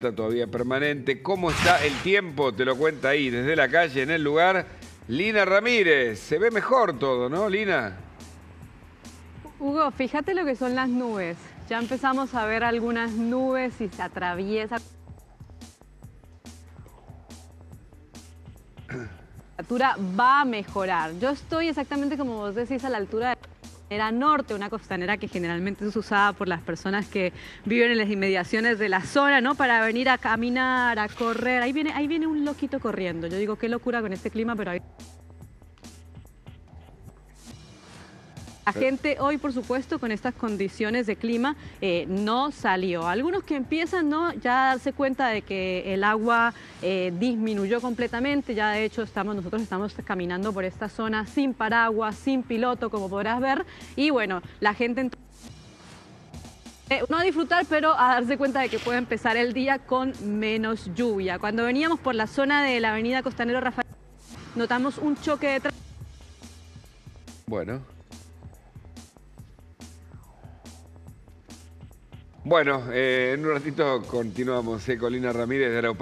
Todavía permanente. ¿Cómo está el tiempo? Te lo cuenta ahí, desde la calle, en el lugar. Lina Ramírez, se ve mejor todo, ¿no, Lina? Hugo, fíjate lo que son las nubes. Ya empezamos a ver algunas nubes y se atraviesa. La altura va a mejorar. Yo estoy exactamente como vos decís a la altura de costanera norte, una costanera que generalmente es usada por las personas que viven en las inmediaciones de la zona, ¿no? Para venir a caminar, a correr. Ahí viene, ahí viene un loquito corriendo. Yo digo, qué locura con este clima, pero ahí... La gente hoy, por supuesto, con estas condiciones de clima, eh, no salió. Algunos que empiezan ¿no? ya a darse cuenta de que el agua eh, disminuyó completamente. Ya de hecho estamos, nosotros estamos caminando por esta zona sin paraguas, sin piloto, como podrás ver. Y bueno, la gente... Eh, no a disfrutar, pero a darse cuenta de que puede empezar el día con menos lluvia. Cuando veníamos por la zona de la avenida Costanero Rafael, notamos un choque de tráfico. Bueno. Bueno, eh, en un ratito continuamos, eh, Colina Ramírez de Aeropuerto.